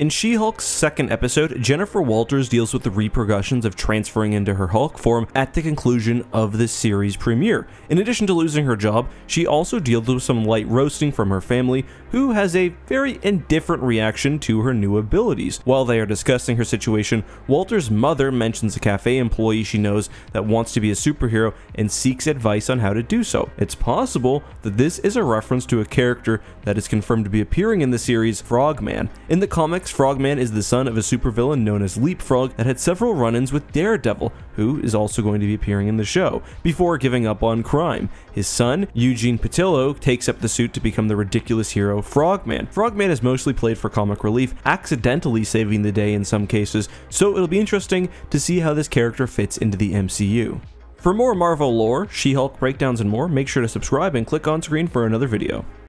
In She Hulk's second episode, Jennifer Walters deals with the repercussions of transferring into her Hulk form at the conclusion of the series premiere. In addition to losing her job, she also deals with some light roasting from her family, who has a very indifferent reaction to her new abilities. While they are discussing her situation, Walters' mother mentions a cafe employee she knows that wants to be a superhero and seeks advice on how to do so. It's possible that this is a reference to a character that is confirmed to be appearing in the series Frogman. In the comics, Frogman is the son of a supervillain known as Leapfrog that had several run ins with Daredevil, who is also going to be appearing in the show, before giving up on crime. His son, Eugene Patilio, takes up the suit to become the ridiculous hero Frogman. Frogman is mostly played for comic relief, accidentally saving the day in some cases, so it'll be interesting to see how this character fits into the MCU. For more Marvel lore, She-Hulk breakdowns and more, make sure to subscribe and click on screen for another video.